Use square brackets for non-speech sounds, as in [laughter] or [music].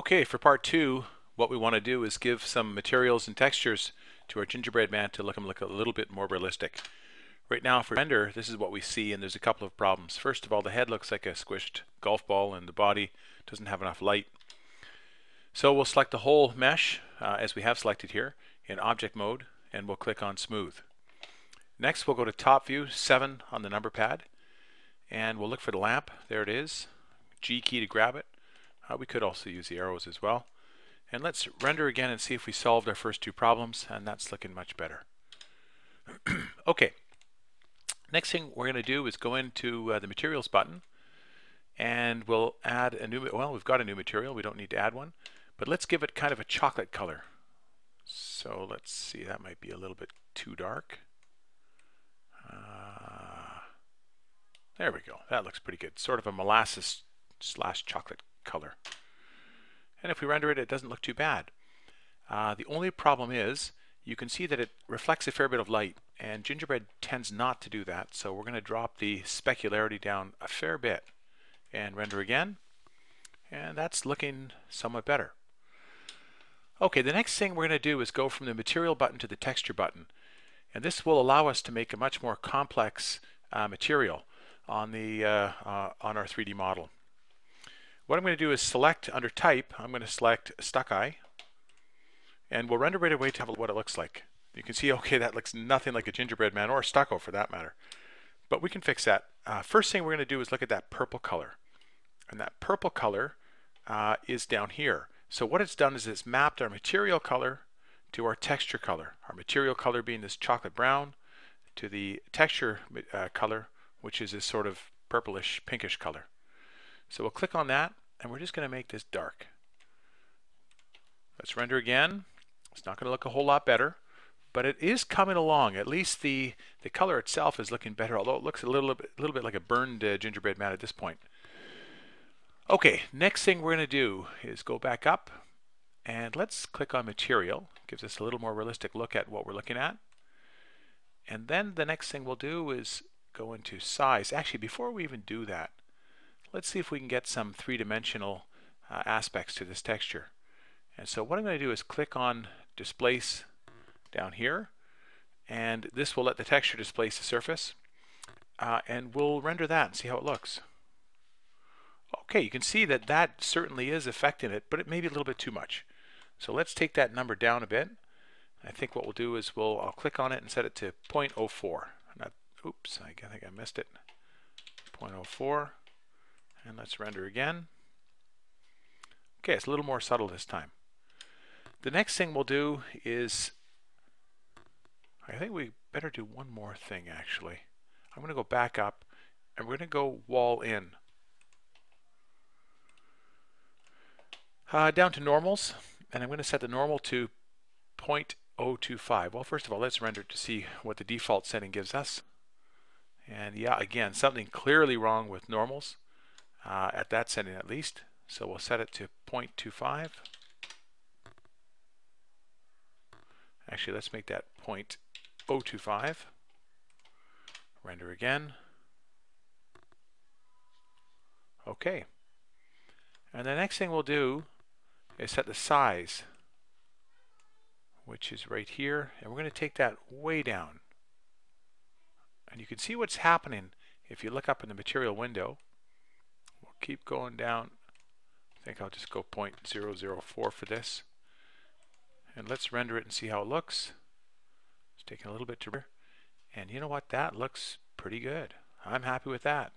Okay, for part two, what we want to do is give some materials and textures to our gingerbread man to look him look a little bit more realistic. Right now, for render, this is what we see, and there's a couple of problems. First of all, the head looks like a squished golf ball, and the body doesn't have enough light. So we'll select the whole mesh, uh, as we have selected here, in object mode, and we'll click on smooth. Next, we'll go to top view, 7 on the number pad, and we'll look for the lamp. There it is. G key to grab it. Uh, we could also use the arrows as well. And let's render again and see if we solved our first two problems, and that's looking much better. [clears throat] okay, next thing we're going to do is go into uh, the materials button, and we'll add a new, well, we've got a new material, we don't need to add one, but let's give it kind of a chocolate color. So let's see, that might be a little bit too dark. Uh, there we go, that looks pretty good. Sort of a molasses slash chocolate color. And if we render it, it doesn't look too bad. Uh, the only problem is you can see that it reflects a fair bit of light and gingerbread tends not to do that so we're going to drop the specularity down a fair bit and render again and that's looking somewhat better. Okay the next thing we're going to do is go from the material button to the texture button and this will allow us to make a much more complex uh, material on the uh, uh, on our 3D model. What I'm going to do is select under type, I'm going to select Stucci, and we'll render right away to have what it looks like. You can see, okay, that looks nothing like a gingerbread man or a stucco for that matter. But we can fix that. Uh, first thing we're going to do is look at that purple color. And that purple color uh, is down here. So what it's done is it's mapped our material color to our texture color. Our material color being this chocolate brown to the texture uh, color, which is this sort of purplish pinkish color. So we'll click on that and we're just going to make this dark. Let's render again. It's not going to look a whole lot better, but it is coming along. At least the, the color itself is looking better, although it looks a little bit, little bit like a burned uh, gingerbread man at this point. Okay, next thing we're going to do is go back up and let's click on material. Gives us a little more realistic look at what we're looking at. And then the next thing we'll do is go into size. Actually, before we even do that, let's see if we can get some three-dimensional uh, aspects to this texture. And so what I'm going to do is click on displace down here and this will let the texture displace the surface uh, and we'll render that and see how it looks. Okay, you can see that that certainly is affecting it, but it may be a little bit too much. So let's take that number down a bit. I think what we'll do is we'll I'll click on it and set it to 0.04. Not, oops, I think I missed it. 0.04. And let's render again. Okay, it's a little more subtle this time. The next thing we'll do is, I think we better do one more thing actually. I'm going to go back up and we're going to go wall in. Uh, down to normals, and I'm going to set the normal to 0.025. Well, first of all, let's render to see what the default setting gives us. And yeah, again, something clearly wrong with normals uh, at that setting at least. So we'll set it to 0.25. Actually, let's make that 0.025. Render again. Okay. And the next thing we'll do is set the size, which is right here. And we're going to take that way down. And you can see what's happening if you look up in the material window keep going down. I think I'll just go 0.004 for this. And let's render it and see how it looks. It's taking a little bit to render. And you know what? That looks pretty good. I'm happy with that.